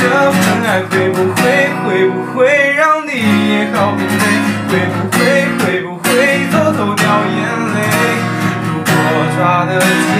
这份爱会不会会不会让你也好疲惫会不会会不会偷偷掉眼泪？如果抓得紧